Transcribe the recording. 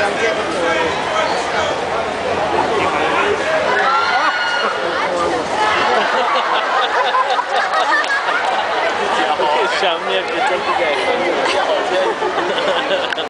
想念，别再不敢想念，好像。